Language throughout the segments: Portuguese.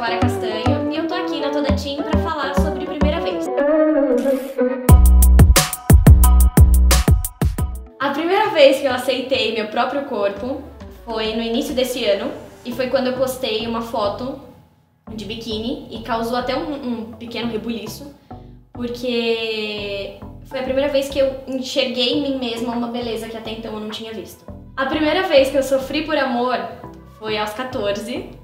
Clara Castanho e eu tô aqui na Toda Team pra falar sobre primeira vez. A primeira vez que eu aceitei meu próprio corpo foi no início desse ano e foi quando eu postei uma foto de biquíni e causou até um, um pequeno rebuliço, porque foi a primeira vez que eu enxerguei em mim mesma uma beleza que até então eu não tinha visto. A primeira vez que eu sofri por amor foi aos 14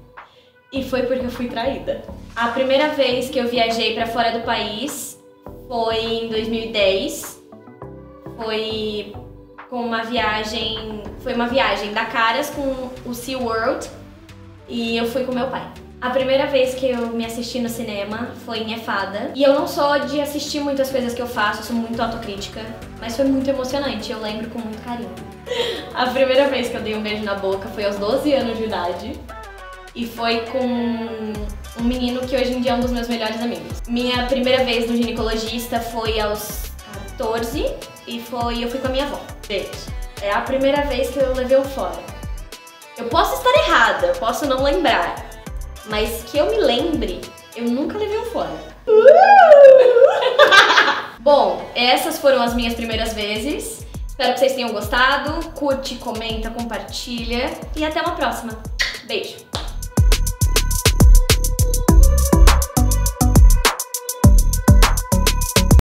e foi porque eu fui traída. A primeira vez que eu viajei para fora do país foi em 2010. Foi com uma viagem, foi uma viagem da Caras com o SeaWorld e eu fui com meu pai. A primeira vez que eu me assisti no cinema foi em Efada. E eu não sou de assistir muitas coisas que eu faço, sou muito autocrítica, mas foi muito emocionante, eu lembro com muito carinho. A primeira vez que eu dei um beijo na boca foi aos 12 anos de idade. E foi com um menino que hoje em dia é um dos meus melhores amigos. Minha primeira vez no ginecologista foi aos 14 e foi eu fui com a minha avó. Beijo. É a primeira vez que eu levei o fora. Eu posso estar errada, eu posso não lembrar, mas que eu me lembre, eu nunca levei um fora. Bom, essas foram as minhas primeiras vezes. Espero que vocês tenham gostado. Curte, comenta, compartilha e até uma próxima. Beijo!